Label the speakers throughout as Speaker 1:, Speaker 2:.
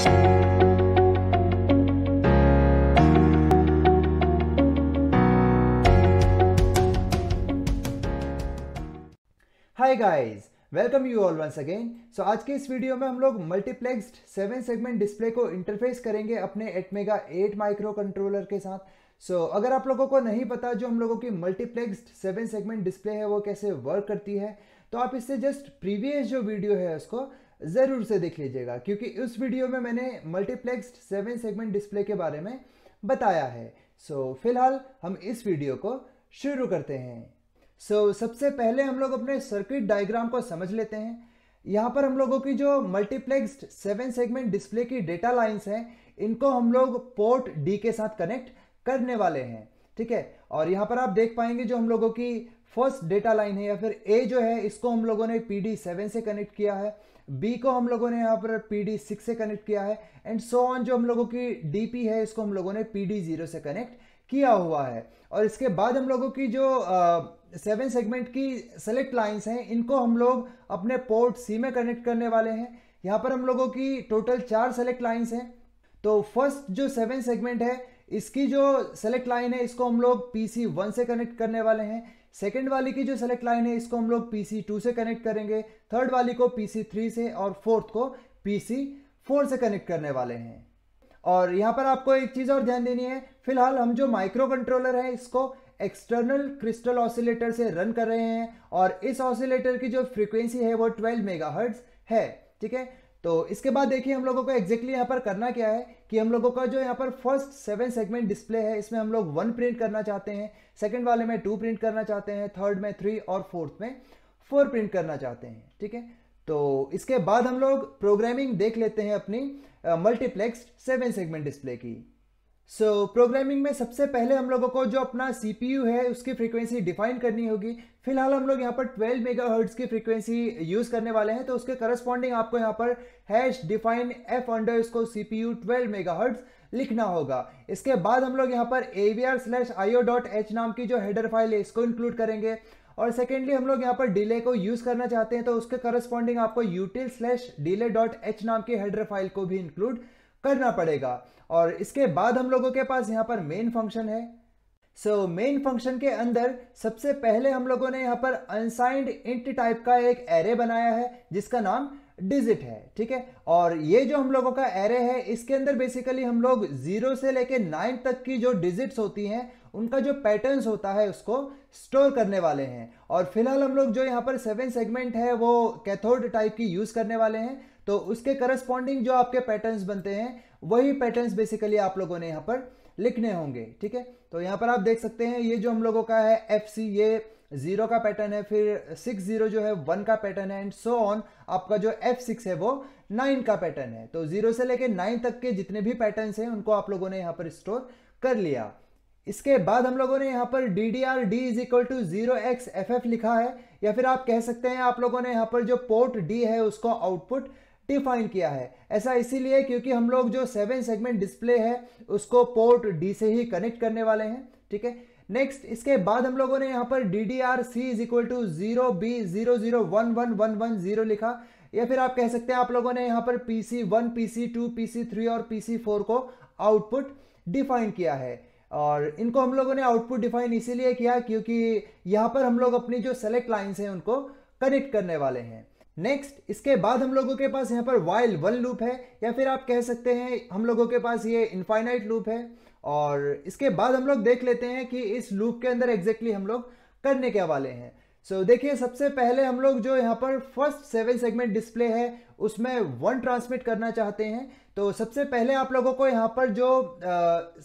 Speaker 1: Hi guys welcome you all once again so आज के इस वीडियो में हम लोग मल्टीप्लेक्स्ड सेवन सेगमेंट डिस्प्ले को इंटरफेस करेंगे अपने एटमेगा 8 माइक्रो कंट्रोलर के साथ। सो so, अगर आप लोगों को नहीं पता जो हम लोगों की मल्टीप्लेक्स्ड सेवन सेगमेंट डिस्प्ले है वो कैसे वर्क करती है तो आप इससे जस्ट प्रीवियस जो वीडियो है उसको ज़रूर से देख लीजिएगा क्योंकि उस वीडियो में मैंने मल्टीप्लेक्स्ड सेवन सेगमेंट डिस्प्ले के बारे में बताया है। सो so, फ़िलहाल हम इस वीडियो को शुरू करते हैं। सो so, सबसे पहले हम लोग अपने सर्किट डायग्राम को समझ लेते हैं। यहाँ पर हम लोगों की जो मल्टीप्लेक्स्ड सेवन सेगमेंट डिस्प्ले की डेटा लाइंस हैं इनको हम लोग पोर्ट डी के साथ कनेक्ट करने वाले हैं ठीक है? और यहाँ पर आप देख पाएँगे जो हम लोगों की फ़र्स्ट डेटा लाइन है या फिर ए जो है इसको हम लोगों ने पी डी सेवन से कनेक्ट किया है। बी को हम लोगों ने यहाँ पर पी डी सिक्स से कनेक्ट किया है एंड सो ऑन जो हम लोगों की डीपी है इसको हम लोगों ने पी डी ज़ीरो से कनेक्ट किया हुआ है। और इसके बाद हम लोगों की जो सेवन uh, सेगमेंट की सेलेक्ट लाइंस हैं इनको हम लोग अपने पोर्ट सी में कनेक्ट करने वाले हैं। यहाँ पर हम लोगों की टोटल चार सेलेक्ट लाइंस हैं। तो फ़र्स्ट जो सेवन सेगमेंट है इसकी जो सेलेक्ट लाइन है इसको हम लोग पी सी वन से कनेक्ट करने वाले हैं। सेकेंड वाली की जो सेलेक्ट लाइन है, इसको हम लोग पी सी टू से कनेक्ट करेंगे। थर्ड वाली को पी सी थ्री से और फोर्थ को पी सी फोर से कनेक्ट करने वाले हैं। और यहाँ पर आपको एक चीज़ और ध्यान देनी है। फ़िलहाल हम जो माइक्रो कंट्रोलर है, इसको एक्सटर्नल क्रिस्टल ऑसिलेटर से रन कर रहे हैं और इस ऑसिलेटर की जो फ्रीक्वेंसी है, वो 12 मेगाहर्ट्ज है, ठीक है? तो इसके बाद देखिए हम लोगों को एग्जैक्टली यहाँ पर करना क्या है कि हम लोगों का जो यहाँ पर फ़र्स्ट सेवन सेगमेंट डिस्प्ले है, इसमें हम लोग वन प्रिंट करना चाहते हैं सेकंड वाले में टू प्रिंट करना चाहते हैं थर्ड में थ्री और फोर्थ में फोर प्रिंट करना चाहते हैं, ठीक है? तो इसके बाद हम लोग प्रोग्रामिंग देख लेते हैं अपनी मल्टीप्लेक्स सेवन सेगमेंट डिस्प्ले की। सो so, प्रोग्रामिंग में सबसे पहले हम लोगों को जो अपना सीपीयू है उसकी फ्रीक्वेंसी डिफाइन करनी होगी। फ़िलहाल हम लोग यहाँ पर 12 मेगाहर्ट्ज की फ्रीक्वेंसी यूज़ करने वाले हैं तो उसके करस्पॉन्डिंग आपको यहाँ पर हैश डिफाइन एफ़ अंडर इसको सीपीयू 12 मेगाहर्ट्ज लिखना होगा। इसके बाद हम लोग यहाँ पर AVR slash IO dot H नाम की जो हेडर फ़ाइल है इसको इंक्लूड करेंगे। और सेकेंडली हम लोग यहाँ पर डिले को यूज़ करना चाहते हैं तो उसके करस्पॉन्डिंग आपको util slash delay dot H नाम की हेडर फ़ाइल को भी इंक्लूड करना पड़ेगा। और इसके बाद हम लोगों के पास यहाँ पर मेन फ़ंक्शन है। सो मेन फ़ंक्शन के अंदर सबसे पहले हम लोगों ने यहाँ पर अनसाइंड इंट टाइप का एक एरे बनाया है, जिसका नाम डिजिट है, ठीक है? और ये जो हम लोगों का एरे है, इसके अंदर बेसिकली हम लोग ज़ीरो से लेके नाइन तक की जो डिजिट्स होती हैं, उनका जो पैटर्न्स होता है, उसको स्टोर करने वाले हैं। और फ़िलहाल हम लोग जो यहाँ पर सेवन सेगमेंट है, वो कैथोड टाइप की यूज़ करने वाले हैं। तो उसके करस्पॉन्डिंग जो आपके पैटर्न्स बनते हैं, वही पैटर्न्स बेसिकली आप लोगों ने यहाँ पर लिखने होंगे, ठीक है? तो यहाँ पर आप देख सकते हैं, ये जो हम लोगों का है एफ़ सी ये ज़ीरो का पैटर्न है, फिर सिक्स ज़ीरो जो है वन का पैटर्न है एंड सो ऑन आपका जो एफ़ सिक्स है, वो नाइन का पैटर्न है। तो ज़ीरो से लेके नाइन तक के जितने भी पैटर्न्स हैं, उनको आप लोगों ने यहाँ पर स्टोर कर लिया। इसके बाद हम लोगों ने यहाँ पर D D R D is equal to zero X F F लिखा है, या फिर आप कह सकते हैं, आप लोगों ने यहाँ पर जो पोर्ट डी है, उसको आउटपुट डिफाइन किया है। ऐसा इसीलिए क्योंकि हम लोग जो सेवन सेगमेंट डिस्प्ले है, उसको पोर्ट डी से ही कनेक्ट करने वाले हैं, ठीक है? नेक्स्ट इसके बाद हम लोगों ने यहाँ पर D D R C is equal to zero B zero zero one one one one zero लिखा। या फिर आप कह सकते हैं आप लोगों ने यहाँ पर P C one P C two P C three और पी सी फोर को आउटपुट डिफाइन किया है। और इनको हम लोगों ने आउटपुट डिफाइन इसीलिए किया क्योंकि यहाँ पर हम लोग अपनी जो सेलेक्ट लाइन्स हैं, उनको कनेक्ट करने वाले हैं। नेक्स्ट इसके बाद हम लोगों के पास यहाँ पर वाइल वन लूप है या फिर आप कह सकते हैं हम लोगों के पास ये इनफाइनाइट लूप है। और इसके बाद हम लोग देख लेते हैं कि इस लूप के अंदर एग्जैक्टली हम लोग करने के वाले हैं। सो so, देखिए सबसे पहले हम लोग जो यहाँ पर फ़र्स्ट सेवन सेगमेंट डिस्प्ले है उसमें वन ट्रांसमिट करना चाहते हैं। तो सबसे पहले आप लोगों को यहाँ पर जो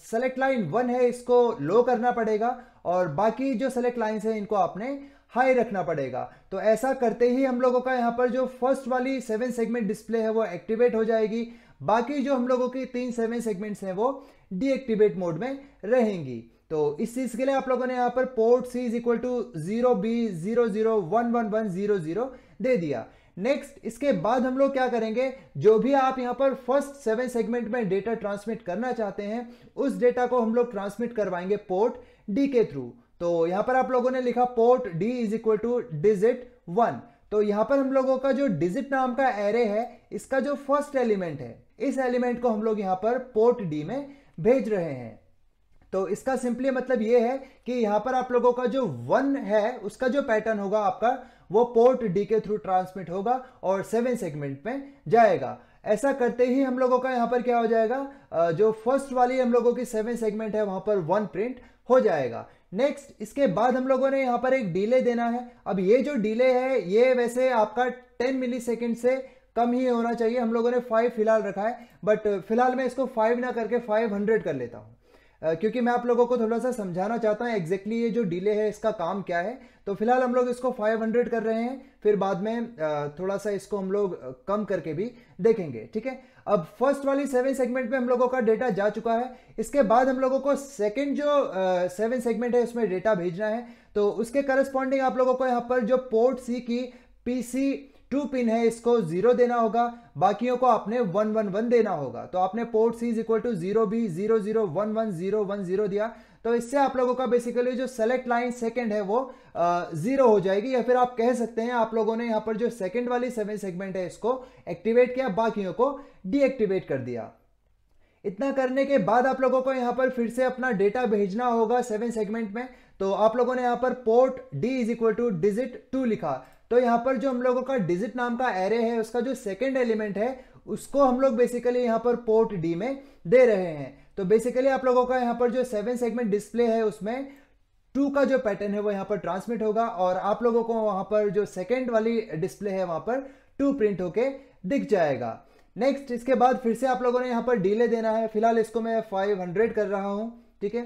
Speaker 1: सेलेक्ट लाइन वन है इसको लो करना पड़ेगा। और बाकी जो सेलेक्ट लाइन्स है इनको आपने हाई रखना पड़ेगा। तो ऐसा करते ही हम लोगों का यहाँ पर जो फ़र्स्ट वाली सेवन सेगमेंट डिस्प्ले है वो एक्टिवेट हो जाएगी। बाकी जो हम लोगों की तीन सेवन सेगमेंट्स हैं वो डीएक्टिवेट मोड में रहेंगी। तो इस चीज़ के लिए आप लोगों ने यहाँ पर port C is equal to zero B zero zero one one one zero zero दे दिया। नेक्स्ट इसके बाद हम लोग क्या करेंगे? जो भी आप यहाँ पर फ़र्स्ट सेवन सेगमेंट में डेटा ट्रांसमिट करना चाहते हैं, उस डेटा को हम लोग ट्रांसमिट करवाएँगे पोर्ट डी के थ्रू तो यहाँ पर आप लोगों ने लिखा port D is equal to digit one तो यहाँ पर हम लोगों का जो डिजिट नाम का एरे है, इसका जो फ़र्स्ट एलिमेंट है, इस एलिमेंट को हम लोग यहाँ पर पोर्ट डी में भेज रहे हैं। तो इसका सिंपली मतलब ये है कि यहाँ पर आप लोगों का जो वन है, उसका जो पैटर्न होगा आपका, वो पोर्ट डी के थ्रू ट्रांसमिट होगा और सेवन सेगमेंट में जाएगा। ऐसा करते ही हम लोगों का यहाँ पर क्या हो जाएगा? जो फ़र्स्ट वाली हम लोगों की सेवन सेगमेंट है, वहाँ पर वन प्रिंट हो जाएगा। नेक्स्ट इसके बाद हम लोगों ने यहाँ पर एक डिले देना है। अब ये जो डिले है, ये वैसे आपका 10 मिली से कम ही होना चाहिए। हम लोगों ने फाइव फ़िलहाल रखा है बट फ़िलहाल मैं इसको फाइव ना करके फाइव हंड्रेड कर लेता हूँ। क्योंकि मैं आप लोगों को थोड़ा सा समझाना चाहता हूँ एग्जैक्टली ये जो डिले है, इसका काम क्या है। तो फ़िलहाल हम लोग इसको 500 कर रहे हैं, फिर बाद में थोड़ा सा इसको हम लोग कम करके भी देखेंगे, ठीक है? अब फ़र्स्ट वाली सेवन सेगमेंट में हम लोगों का डेटा जा चुका है। इसके बाद हम लोगों को सेकेंड जो सेवन सेगमेंट है, उसमें डेटा भेजना है। तो उसके करस्पॉन्डिंग आप लोगों को यहाँ पर जो पोर्ट सी की पीसी टू पिन है, इसको ज़ीरो देना होगा, बाकियों को आपने वन वन वन देना होगा। तो आपने port C is equal to zero B zero zero one one zero one zero दिया। तो इससे आप लोगों का बेसिकली जो सेलेक्ट लाइन सेकंड है वो ज़ीरो हो जाएगी, या फिर आप कह सकते हैं आप लोगों ने यहाँ पर जो सेकंड वाली सेवन सेगमेंट है, इसको एक्टिवेट किया, बाकियों को डीएक्टिवेट कर दिया। इतना करने के बाद आप लोगों को यहाँ पर फिर से अपना डेटा भेजना होगा सेवन सेगमेंट में। तो आप लोगों ने यहाँ पर port D is equal to digit two लिखा। तो यहाँ पर जो हम लोगों का डिजिट नाम का एरे है, उसका जो सेकेंड एलिमेंट है, उसको हम लोग बेसिकली यहाँ पर पोर्ट डी में दे रहे हैं। तो बेसिकली आप लोगों का यहाँ पर जो सेवन सेगमेंट डिस्प्ले है, उसमें टू का जो पैटर्न है, वो यहाँ पर ट्रांसमिट होगा और आप लोगों को वहाँ पर जो सेकेंड वाली डिस्प्ले है, वहाँ पर टू प्रिंट होके दिख जाएगा। नेक्स्ट इसके बाद फिर से आप लोगों ने यहाँ पर डीले देना है। फ़िलहाल इसको मैं 500 कर रहा हूँ, ठीक है?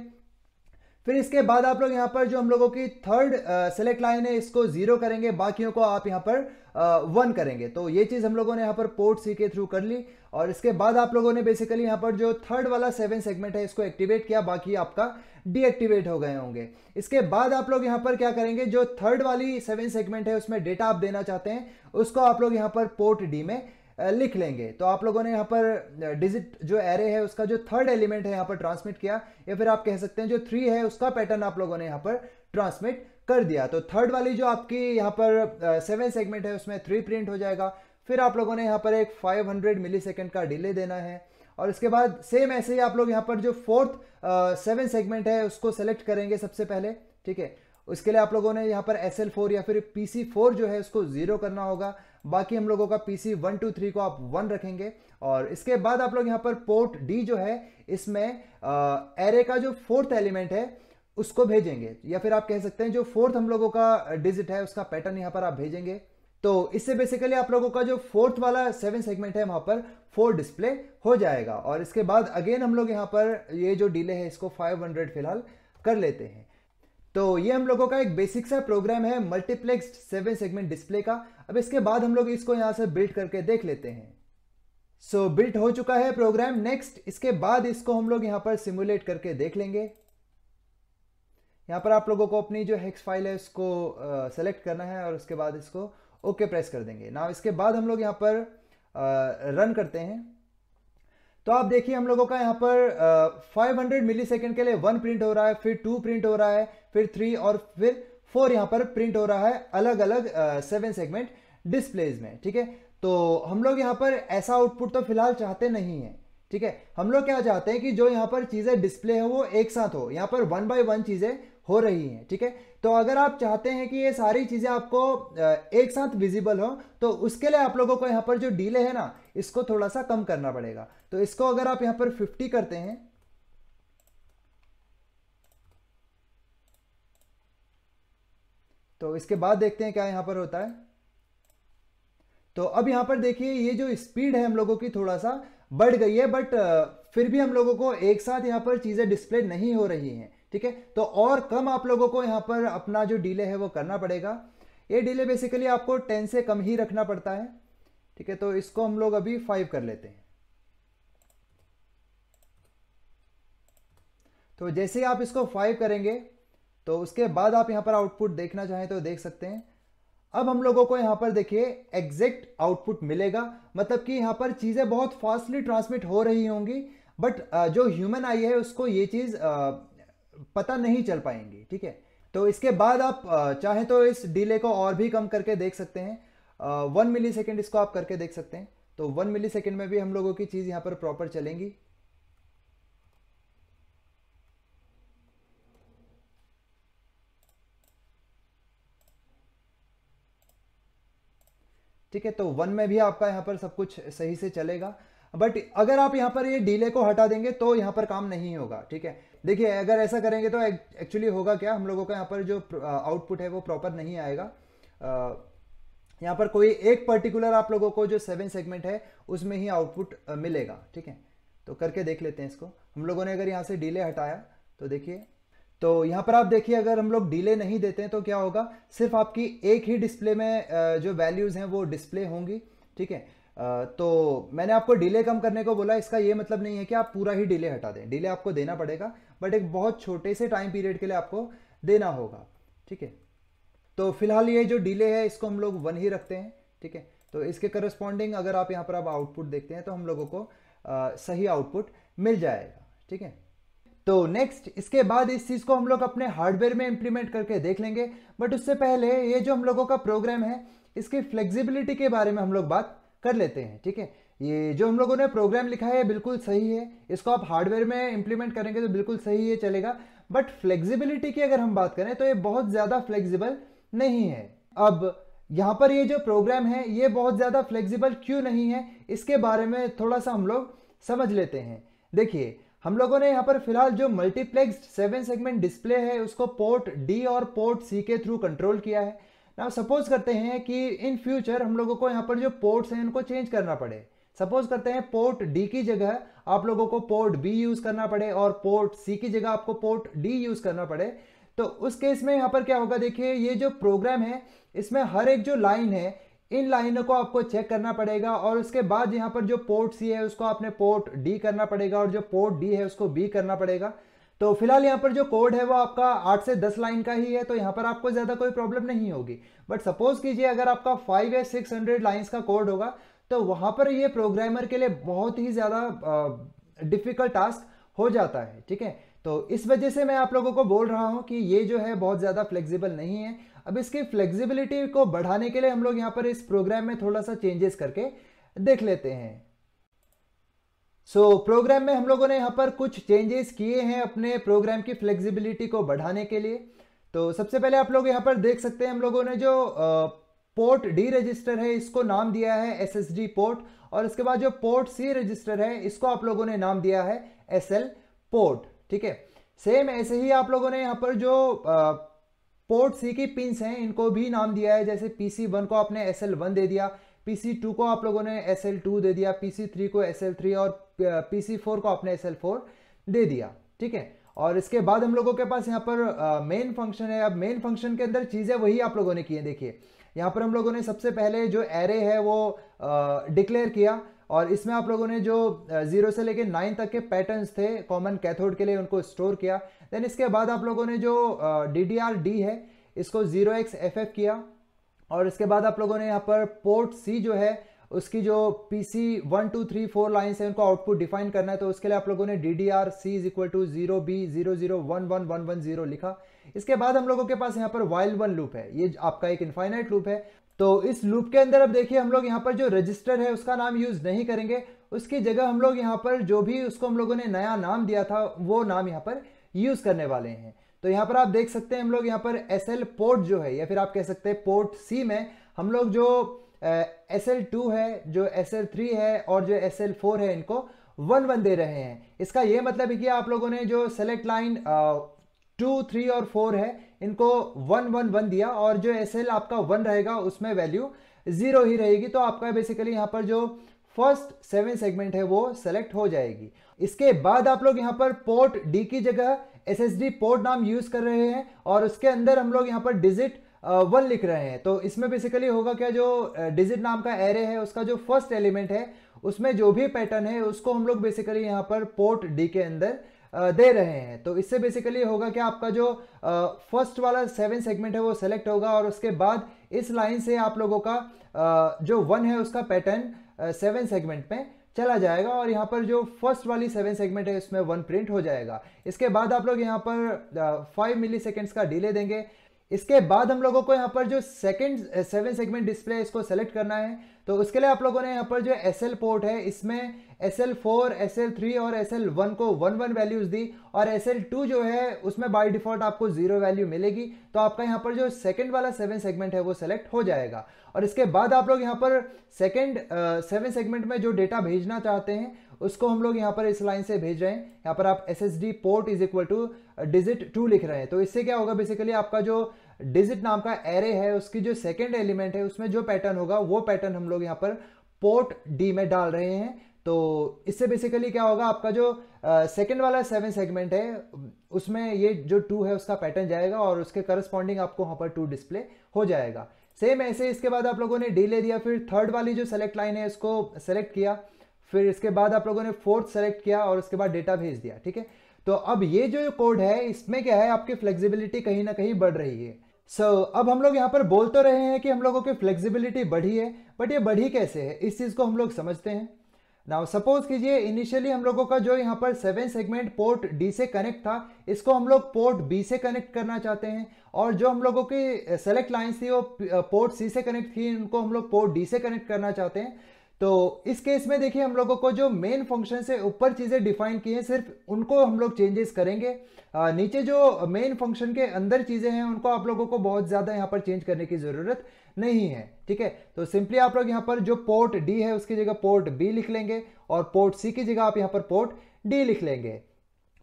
Speaker 1: फिर इसके बाद आप लोग यहाँ पर जो हम लोगों की थर्ड सेलेक्ट लाइन है, इसको ज़ीरो करेंगे, बाकियों को आप यहाँ पर वन करेंगे। तो ये चीज़ हम लोगों ने यहाँ पर पोर्ट सी के थ्रू कर ली और इसके बाद आप लोगों ने बेसिकली यहाँ पर जो थर्ड वाला सेवन सेगमेंट है, इसको एक्टिवेट किया, बाकी आपका डीएक्टिवेट हो गए होंगे। इसके बाद आप लोग यहाँ पर क्या करेंगे, जो थर्ड वाली सेवन सेगमेंट है, उसमें डेटा आप देना चाहते हैं, उसको आप लोग यहाँ पर पोर्ट डी में लिख लेंगे। तो आप लोगों ने यहाँ पर डिजिट जो एरे है, उसका जो थर्ड एलिमेंट है यहाँ पर ट्रांसमिट किया, या फिर आप कह सकते हैं जो थ्री है, उसका पैटर्न आप लोगों ने यहाँ पर ट्रांसमिट कर दिया। तो थर्ड वाली जो आपकी यहाँ पर सेवन सेगमेंट है, उसमें थ्री प्रिंट हो जाएगा। फिर आप लोगों ने यहाँ पर एक 500 मिली का डिले देना है। और इसके बाद सेम ऐसे ही आप लोग यहाँ पर जो फोर्थ सेवन सेगमेंट है, उसको सेलेक्ट करेंगे सबसे पहले, ठीक है? उसके लिए आप लोगों ने यहाँ पर एस एल फोर या फिर पी सी फोर जो है, उसको ज़ीरो करना होगा। बाकी हम लोगों का पीसी वन टू थ्री को आप वन रखेंगे। और इसके बाद आप लोग यहाँ पर पोर्ट डी जो है, इसमें एरे का जो फोर्थ एलिमेंट है, उसको भेजेंगे। या फिर आप कह सकते हैं जो फोर्थ हम लोगों का डिजिट है, उसका पैटर्न यहाँ पर आप भेजेंगे। तो इससे बेसिकली आप लोगों का जो फोर्थ वाला सेवन सेगमेंट है, वहाँ पर फोर डिस्प्ले हो जाएगा। और इसके बाद अगेन हम लोग यहाँ पर ये जो डिले है, इसको 500 फ़िलहाल कर लेते हैं। तो ये हम लोगों का एक बेसिक सा प्रोग्राम है मल्टीप्लेक्स सेवन सेगमेंट डिस्प्ले का। अब इसके बाद हम लोग इसको यहाँ से बिल्ड करके देख लेते हैं। सो so, बिल्ड हो चुका है प्रोग्राम नेक्स्ट इसके बाद इसको हम लोग यहाँ पर सिमुलेट करके देख लेंगे। यहाँ पर आप लोगों को अपनी जो हेक्स फ़ाइल है उसको सेलेक्ट uh, करना है और उसके बाद इसको ओके okay प्रेस कर देंगे। ना इसके बाद हम लोग यहाँ पर रन uh, करते हैं। तो आप देखिए हम लोगों का यहाँ पर फाइव हंड्रेड मिली सेकेंड के लिए वन प्रिंट हो रहा है, फिर टू प्रिंट हो रहा है, फिर थ्री और फिर फोर यहाँ पर प्रिंट हो रहा है अलग अलग सेवन सेगमेंट डिस्प्लेज में, ठीक है? तो हम लोग यहाँ पर ऐसा आउटपुट तो फ़िलहाल चाहते नहीं है, ठीक है? हम लोग क्या चाहते हैं कि जो यहाँ पर चीज़ें डिस्प्ले है वो एक साथ हो, यहाँ पर वन बाय वन चीज़ें हो रही हैं, ठीक है? तो अगर आप चाहते हैं कि ये सारी चीज़ें आपको एक साथ विजिबल हो तो उसके लिए आप लोगों को यहाँ पर जो डीले है ना, इसको थोड़ा सा कम करना पड़ेगा। तो इसको अगर आप यहाँ पर 50 करते हैं तो इसके बाद देखते हैं क्या यहाँ पर होता है। तो अब यहाँ पर देखिए, ये जो स्पीड है हम लोगों की थोड़ा सा बढ़ गई है बट फिर भी हम लोगों को एक साथ यहाँ पर चीज़ें डिस्प्ले नहीं हो रही हैं। ठीक है? तो और कम आप लोगों को यहाँ पर अपना जो डिले है वो करना पड़ेगा। ये डिले बेसिकली आपको टेन से कम ही रखना पड़ता है। ठीक है? तो इसको हम लोग अभी फाइव कर लेते हैं। तो जैसे ही आप इसको फाइव करेंगे तो उसके बाद आप यहाँ पर आउटपुट देखना चाहें तो देख सकते हैं। अब हम लोगों को यहाँ पर देखिए एग्जैक्ट आउटपुट मिलेगा। मतलब कि यहाँ पर चीज़ें बहुत फास्टली ट्रांसमिट हो रही होंगी बट जो ह्यूमन आई है, उसको ये चीज़ पता नहीं चल पाएँगी, ठीक है? तो इसके बाद आप चाहें तो इस डिले को और भी कम करके देख सकते हैं। वन मिली सेकेंड इसको आप करके देख सकते हैं। तो वन मिली सेकेंड में भी हम लोगों की चीज़ यहाँ पर प्रॉपर चलेंगी। ठीक है तो वन में भी आपका यहाँ पर सब कुछ सही से चलेगा। बट अगर आप यहाँ पर ये डीले को हटा देंगे तो यहाँ पर काम नहीं होगा, ठीक है? देखिए, अगर ऐसा करेंगे तो एक्चुअली होगा क्या? हम लोगों का यहाँ पर जो आउटपुट है वो प्रॉपर नहीं आएगा। यहाँ पर कोई एक पर्टिकुलर आप लोगों को जो सेवन सेगमेंट है, उसमें ही आउटपुट मिलेगा, ठीक है? तो करके देख लेते हैं इसको। हम लोगों ने अगर यहाँ से डीले हटाया तो देखिए। तो यहाँ पर आप देखिए, अगर हम लोग डिले नहीं देते हैं तो क्या होगा? सिर्फ़ आपकी एक ही डिस्प्ले में जो वैल्यूज़ हैं, वो डिस्प्ले होंगी, ठीक है? तो मैंने आपको डिले कम करने को बोला, इसका ये मतलब नहीं है कि आप पूरा ही डिले हटा दें। डिले आपको देना पड़ेगा। बट एक बहुत छोटे से टाइम पीरियड के लिए आपको देना होगा ठीक है? तो फ़िलहाल ये जो डिले है इसको हम लोग वन ही रखते हैं ठीक है? तो इसके करस्पॉन्डिंग अगर आप यहाँ पर आप आउटपुट देखते हैं तो हम लोगों को आ, सही आउटपुट मिल जाएगा ठीक है? तो नेक्स्ट इसके बाद इस चीज़ को हम लोग अपने हार्डवेयर में इंप्लीमेंट करके देख लेंगे बट उससे पहले ये जो हम लोगों का प्रोग्राम है इसकी फ्लेक्सिबिलिटी के बारे में हम लोग बात कर लेते हैं ठीक है? ये जो हम लोगों ने प्रोग्राम लिखा है, बिल्कुल सही है। इसको आप हार्डवेयर में इंप्लीमेंट करेंगे तो बिल्कुल सही है चलेगा। बट फ्लेक्सिबिलिटी की अगर हम बात करें तो ये बहुत ज़्यादा फ्लेक्सिबल नहीं है। अब यहाँ पर ये जो प्रोग्राम है, ये बहुत ज़्यादा फ्लेक्सिबल क्यों नहीं है? इसके बारे में थोड़ा सा हम लोग समझ लेते हैं। देखिए, हम लोगों ने यहाँ पर फ़िलहाल जो मल्टीप्लेक्स सेवन सेगमेंट डिस्प्ले है, उसको पोर्ट डी और पोर्ट सी के थ्रू कंट्रोल किया है। ना सपोज़ करते हैं कि इन फ्यूचर हम लोगों को यहाँ पर जो पोर्ट्स हैं, उनको चेंज करना पड़े। सपोज़ करते हैं पोर्ट डी की जगह आप लोगों को पोर्ट बी यूज़ करना पड़े और पोर्ट सी की जगह आपको पोर्ट डी यूज़ करना पड़े तो उस केस में यहाँ पर क्या होगा देखिए, ये जो प्रोग्राम है, इसमें हर एक जो लाइन है, इन लाइनों को आपको चेक करना पड़ेगा और उसके बाद यहाँ पर जो पोर्ट सी है उसको आपने पोर्ट डी करना पड़ेगा और जो पोर्ट डी है उसको बी करना पड़ेगा। तो फ़िलहाल यहाँ पर जो कोड है वो आपका आठ से दस लाइन का ही है तो यहाँ पर आपको ज़्यादा कोई प्रॉब्लम नहीं होगी। बट सपोज़ कीजिए अगर आपका फाइव या सिक्स हंड्रेड लाइन्स का कोड होगा तो वहाँ पर ये प्रोग्रामर के लिए बहुत ही ज़्यादा डिफ़िकल्ट टास्क हो जाता है ठीक है? तो इस वजह से मैं आप लोगों को बोल रहा हूँ कि ये जो है बहुत ज़्यादा फ्लेक्सिबल नहीं है। अब इसकी फ्लेक्सिबिलिटी को बढ़ाने के लिए हम लोग यहाँ पर इस प्रोग्राम में थोड़ा सा चेंजेस करके देख लेते हैं। सो so, प्रोग्राम में हम लोगों ने यहाँ पर कुछ चेंजेस किए हैं अपने प्रोग्राम की फ्लेक्सिबिलिटी को बढ़ाने के लिए। तो सबसे पहले आप लोग यहाँ पर देख सकते हैं हम लोगों ने जो पोर्ट डी रजिस्टर है, इसको नाम दिया है एस एस डी पोर्ट, और इसके बाद जो पोर्ट सी रजिस्टर है, इसको आप लोगों ने नाम दिया है एस एल पोर्ट, ठीक है? सेम ऐसे ही आप लोगों ने यहाँ पर जो पोर्ट सी की पिंस हैं, इनको भी नाम दिया है। जैसे पी सी वन को आपने एस एल वन दे दिया पी सी टू को आप लोगों ने एस एल टू दे दिया पी सी थ्री को एस एल थ्री और पी सी फोर को आपने एस एल फोर दे दिया, ठीक है? और इसके बाद हम लोगों के पास यहाँ पर मेन फ़ंक्शन है। अब मेन फ़ंक्शन के अंदर चीज़ें वही आप लोगों ने की है देखिए। यहाँ पर हम लोगों ने सबसे पहले जो एरे है वो डिक्लेयर किया और इसमें आप लोगों ने जो ज़ीरो से लेके नाइन तक के पैटर्न्स थे कॉमन कैथोड के लिए उनको स्टोर किया। देन इसके बाद आप लोगों ने जो डी डी आर डी है, इसको ज़ीरो एक्स एफ़ एफ़ किया और इसके बाद आप लोगों ने यहाँ पर पोर्ट सी जो है, उसकी जो P C one two three four lines है, उनको आउटपुट डिफाइन करना है। तो उसके लिए आप लोगों ने D D R C is equal to zero B zero zero one one one one zero लिखा। इसके बाद हम लोगों के पास यहाँ पर वाइल्ड वन लूप है। ये आपका एक इनफाइनाइट लूप है। तो इस लूप के अंदर अब देखिए, हम लोग यहाँ पर जो रजिस्टर है, उसका नाम यूज़ नहीं करेंगे। उसकी जगह हम लोग यहाँ पर जो भी उसको हम लोगों ने नया नाम दिया था, वो नाम यहाँ पर यूज़ करने वाले हैं। तो यहाँ पर आप देख सकते हैं, हम लोग यहाँ पर एस एल पोर्ट जो है, या फिर आप कह सकते हैं पोर्ट सी में, हम लोग जो एस एल टू है, जो एस एल थ्री है, और जो एस एल फोर है, इनको वन वन दे रहे हैं। इसका ये मतलब है कि आप लोगों ने जो सेलेक्ट लाइन टू थ्री और फोर है, इनको वन वन वन दिया और जो एस एल आपका वन रहेगा, उसमें वैल्यू ज़ीरो ही रहेगी तो आपका बेसिकली यहाँ पर जो फ़र्स्ट सेवन सेगमेंट है, वो सेलेक्ट हो जाएगी। इसके बाद आप लोग यहाँ पर पोर्ट डी की जगह एस एस डी पोर्ट नाम यूज़ कर रहे हैं और उसके अंदर हम लोग यहाँ पर डिजिट वन लिख रहे हैं। तो इसमें बेसिकली होगा क्या, जो डिजिट नाम का एरे है, उसका जो फ़र्स्ट एलिमेंट है, उसमें जो भी पैटर्न है, उसको हम लोग बेसिकली यहाँ पर पोर्ट डी के अंदर दे रहे हैं। तो इससे बेसिकली होगा कि आपका जो फ़र्स्ट वाला सेवन सेगमेंट है वो सेलेक्ट होगा और उसके बाद इस लाइन से आप लोगों का जो वन है उसका पैटर्न सेवन सेगमेंट में चला जाएगा और यहाँ पर जो फ़र्स्ट वाली सेवन सेगमेंट है उसमें वन प्रिंट हो जाएगा। इसके बाद आप लोग यहाँ पर फाइव मिली सेकेंड्स का डिले देंगे। इसके बाद हम लोगों को यहाँ पर जो सेकंड सेवन सेगमेंट डिस्प्ले है, इसको सेलेक्ट करना है। तो उसके लिए आप लोगों ने यहाँ पर जो एस एल पोर्ट है, इसमें S L four S L three और एस एल वन को वन वन वैल्यूज़ दी और एस एल टू जो है, उसमें बाई डिफ़ॉल्ट आपको ज़ीरो वैल्यू मिलेगी। तो आपका यहाँ पर जो सेकंड वाला सेवन सेगमेंट है, वो सेलेक्ट हो जाएगा। और इसके बाद आप लोग यहाँ पर सेकेंड सेवन सेगमेंट में जो डेटा भेजना चाहते हैं उसको हम लोग यहाँ पर इस लाइन से भेज रहे हैं। यहाँ पर आप S S D port is equal to digit two लिख रहे हैं। तो इससे क्या होगा बेसिकली आपका जो डिजिट नाम का एरे है उसकी जो सेकेंड एलिमेंट है उसमें जो पैटर्न होगा वो पैटर्न हम लोग यहाँ पर पोर्ट डी में डाल रहे हैं। तो इससे बेसिकली क्या होगा आपका जो सेकेंड uh, वाला सेवन सेगमेंट है उसमें ये जो टू है उसका पैटर्न जाएगा और उसके करस्पॉन्डिंग आपको वहाँ पर टू डिस्प्ले हो जाएगा। सेम ऐसे इसके बाद आप लोगों ने डी ले दिया फिर थर्ड वाली जो सेलेक्ट लाइन है इसको सेलेक्ट किया। फिर इसके बाद आप लोगों ने फोर्थ सेलेक्ट किया और उसके बाद डेटा भेज दिया ठीक है? तो अब ये जो कोड है इसमें क्या है? आपकी फ्लेक्सिबिलिटी कहीं ना कहीं बढ़ रही है। सो so, अब हम लोग यहाँ पर बोल तो रहे हैं कि हम लोगों की फ्लेक्सिबिलिटी बढ़ी है बट ये बढ़ी कैसे है? इस चीज़ को हम लोग समझते हैं। नाउ सपोज़ कीजिए इनिशियली हम लोगों का जो यहाँ पर सेवन सेगमेंट पोर्ट डी से कनेक्ट था इसको हम लोग पोर्ट बी से कनेक्ट करना चाहते हैं और जो हम लोगों की सेलेक्ट लाइन्स थी वो पोर्ट सी से कनेक्ट थी उनको हम लोग पोर्ट डी से कनेक्ट करना चाहते हैं। तो इस केस में देखिए हम लोगों को जो मेन फ़ंक्शन से ऊपर चीज़ें डिफाइन की हैं सिर्फ़ उनको हम लोग चेंजेस करेंगे। आ, नीचे जो मेन फ़ंक्शन के अंदर चीज़ें हैं उनको आप लोगों को बहुत ज़्यादा यहाँ पर चेंज करने की ज़रूरत नहीं है ठीक है? तो सिंपली आप लोग यहाँ पर जो पोर्ट डी है उसकी जगह पोर्ट बी लिख लेंगे और पोर्ट सी की जगह आप यहाँ पर पोर्ट डी लिख लेंगे।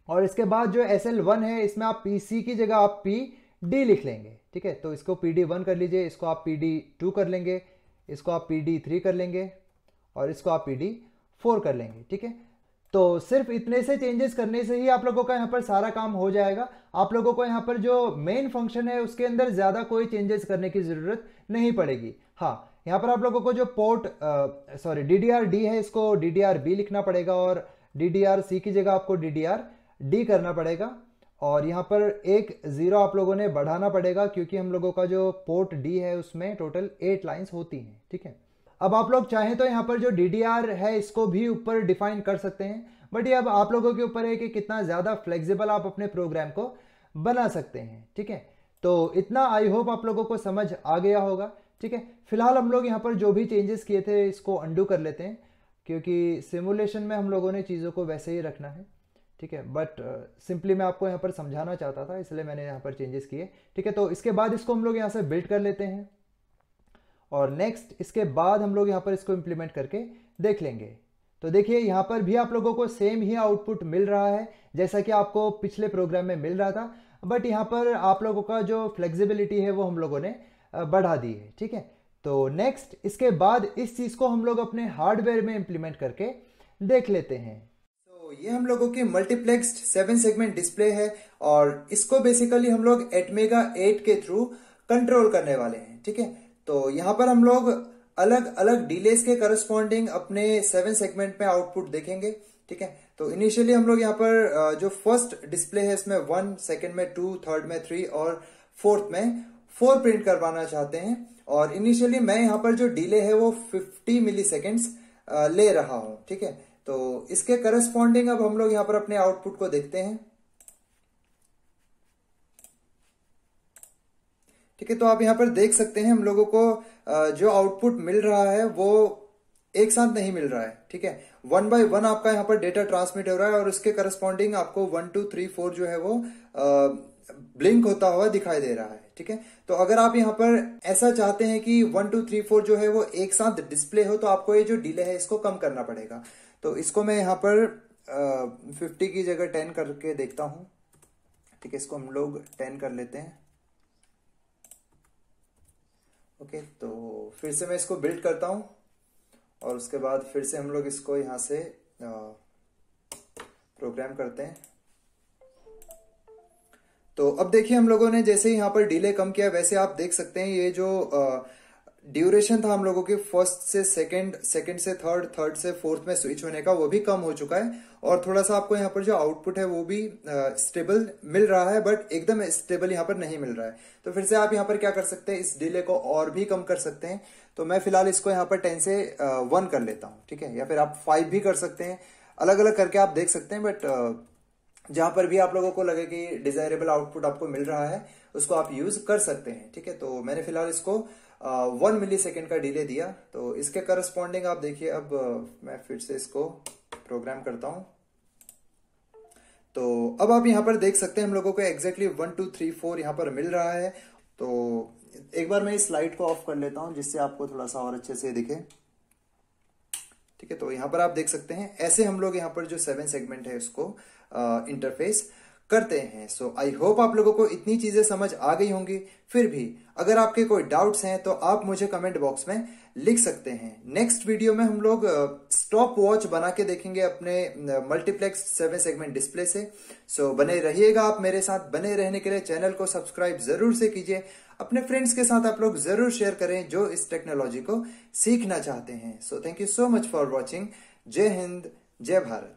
Speaker 1: और इसके बाद जो एस एल वन है इसमें आप पी सी की जगह आप पी डी लिख लेंगे ठीक है? तो इसको पी डी वन कर लीजिए इसको आप पी डी टू कर लेंगे इसको आप पी डी थ्री कर लेंगे। और इसको आप पीडी फोर कर लेंगे, ठीक है? तो सिर्फ़ इतने से चेंजेस करने से ही आप लोगों का यहाँ पर सारा काम हो जाएगा। आप लोगों को यहाँ पर जो मेन फ़ंक्शन है, उसके अंदर ज़्यादा कोई चेंजेस करने की ज़रूरत नहीं पड़ेगी। हाँ यहाँ पर आप लोगों को जो port sorry D D R D है, इसको डी डी आर बी लिखना पड़ेगा और डी डी आर सी की जगह आपको डी डी आर डी करना पड़ेगा। और यहाँ पर एक ज़ीरो आप लोगों ने बढ़ाना पड़ेगा क्योंकि हम लोगों का जो पोर्ट डी है, उसमें टोटल एट लाइन्स होती हैं, ठीक है? अब आप लोग चाहें तो यहाँ पर जो DDR है इसको भी ऊपर डिफाइन कर सकते हैं। बट ये अब आप लोगों के ऊपर है कि कितना ज़्यादा फ्लेक्सिबल आप अपने प्रोग्राम को बना सकते हैं ठीक है? तो इतना आई होप आप लोगों को समझ आ गया होगा ठीक है? फ़िलहाल हम लोग यहाँ पर जो भी चेंजेस किए थे इसको अंडू कर लेते हैं क्योंकि सिमुलेशन में हम लोगों ने चीज़ों को वैसे ही रखना है ठीक है? बट सिंपली uh, मैं आपको यहाँ पर समझाना चाहता था इसलिए मैंने यहाँ पर चेंजेस किए ठीक है? तो इसके बाद इसको हम लोग यहाँ से बिल्ड कर लेते हैं। और नेक्स्ट इसके बाद हम लोग यहाँ पर इसको इम्प्लीमेंट करके देख लेंगे। तो देखिए, यहाँ पर भी आप लोगों को सेम ही आउटपुट मिल रहा है, जैसा कि आपको पिछले प्रोग्राम में मिल रहा था बट यहाँ पर आप लोगों का जो फ्लेक्सिबिलिटी है, वो हम लोगों ने बढ़ा दी है, ठीक है? तो नेक्स्ट इसके बाद इस चीज़ को हम लोग अपने हार्डवेयर में इंप्लीमेंट करके देख लेते हैं। तो ये हम लोगों की मल्टीप्लेक्स्ड सेवन सेगमेंट डिस्प्ले है, और इसको बेसिकली हम लोग एटमेगा एट के थ्रू कंट्रोल करने वाले हैं, ठीक है? तो यहाँ पर हम लोग अलग अलग डिलेस के करस्पॉन्डिंग अपने सेवन सेगमेंट में आउटपुट देखेंगे, ठीक है? तो इनिशियली हम लोग यहाँ पर जो फ़र्स्ट डिस्प्ले है इसमें वन सेकेंड में टू थर्ड में थ्री और फोर्थ में फोर प्रिंट करवाना चाहते हैं। और इनिशियली मैं यहाँ पर जो डिले है वो 50 मिली सेकेंड्स ले रहा हूँ, ठीक है? तो इसके करस्पॉन्डिंग अब हम लोग यहाँ पर अपने आउटपुट को देखते हैं। ठीक है तो आप यहाँ पर देख सकते हैं हम लोगों को जो आउटपुट मिल रहा है वो एक साथ नहीं मिल रहा है, ठीक है? वन बाय वन आपका यहाँ पर डेटा ट्रांसमिट हो रहा है और उसके करस्पॉन्डिंग आपको वन टू थ्री फोर जो है वो ब्लिंक होता हुआ दिखाई दे रहा है, ठीक है? तो अगर आप यहाँ पर ऐसा चाहते हैं कि वन टू थ्री फोर जो है वो एक साथ डिस्प्ले हो तो आपको ये जो डिले है, इसको कम करना पड़ेगा। तो इसको मैं यहाँ पर फिफ्टी की जगह टेन करके देखता हूँ। ठीक है, इसको हम लोग टेन कर लेते हैं। ओके तो फिर से मैं इसको बिल्ड करता हूँ और उसके बाद फिर से हम लोग इसको यहाँ से प्रोग्राम करते हैं। तो अब देखिए हम लोगों ने जैसे यहाँ पर डिले कम किया, वैसे आप देख सकते हैं ये जो ड्यूरेशन था हम लोगों के फ़र्स्ट से सेकंड सेकंड से थर्ड थर्ड से फोर्थ में स्विच होने का, वो भी कम हो चुका है। और थोड़ा सा आपको यहाँ पर जो आउटपुट है, वो भी स्टेबल मिल रहा है बट एकदम स्टेबल यहाँ पर नहीं मिल रहा है। तो फिर से आप यहाँ पर क्या कर सकते हैं, इस डिले को और भी कम कर सकते हैं। तो मैं फ़िलहाल इसको यहाँ पर टेन से वन कर लेता हूँ, ठीक है? या फिर आप फाइव भी कर सकते हैं। अलग अलग करके आप देख सकते हैं बट जहाँ पर भी आप लोगों को लगे कि डिजायरेबल आउटपुट आपको मिल रहा है, उसको आप यूज़ कर सकते हैं, ठीक है? तो मैंने फ़िलहाल इसको वन मिली सेकेंड का डिले दिया। तो इसके करस्पॉन्डिंग आप देखिए, अब मैं फिर से इसको प्रोग्राम करता हूँ। तो अब आप यहाँ पर देख सकते हैं, हम लोगों को exactly one two three four यहाँ पर मिल रहा है। तो एक बार मैं इस लाइट को ऑफ़ कर लेता हूँ, जिससे आपको थोड़ा सा और अच्छे से दिखे। ठीक है तो यहाँ पर आप देख सकते हैं, ऐसे हम लोग यहाँ पर जो सेवन सेगमेंट है उसको इंटरफेस करते हैं। सो आई होप आप लोगों को इतनी चीज़ें समझ आ गई होंगी। फिर भी अगर आपके कोई डाउट्स हैं तो आप मुझे कमेंट बॉक्स में लिख सकते हैं। नेक्स्ट वीडियो में हम लोग स्टॉप वॉच बना के देखेंगे अपने मल्टीप्लेक्स सेवन सेगमेंट डिस्प्ले से सो। So, बने रहिएगा आप मेरे साथ। बने रहने के लिए चैनल को सब्सक्राइब ज़रूर से कीजिए। अपने फ्रेंड्स के साथ आप लोग ज़रूर शेयर करें जो इस टेक्नोलॉजी को सीखना चाहते हैं। So thank you so much for watching जय हिंद जय भारत।